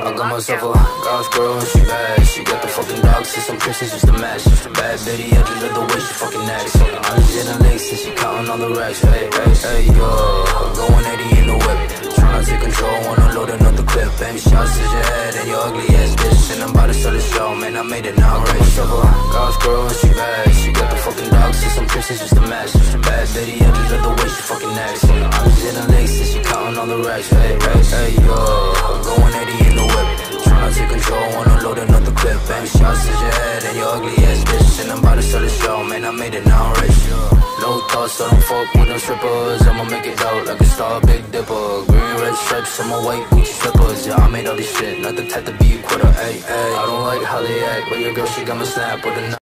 I got myself a goth girl and she bad. She got the fucking dogs and some princess just a match. Bad bitty, I just love the way she fucking acts. Just in the links and she counting all the racks. Hey, hey, hey, yo. Going 80 in the clip. Shots to your head and your ugly ass bitch. And I'm about to sell the show, man. I made it now. Myself a goth girl and she bad. She got the fucking dogs and some princess just a match. Bad bitty, I just love the way she fucking acts. I'm just in the links and she counting all the racks. Hey, hey, hey, yo. I'm Going 80 in the whip. Tryna take control, wanna load another clip. Baby, shots to your head and your ugly ass bitch. And I'm about to sell the show, man. I made it now, rich. No thoughts, so don't fuck with them strippers. I'ma make it out like a star, big dipper. Red stripes on my white Gucci slippers. Yeah, I made all this shit, not the type to be a quitter. Ay, ay. I don't like how they act, but your girl, she got my snap with a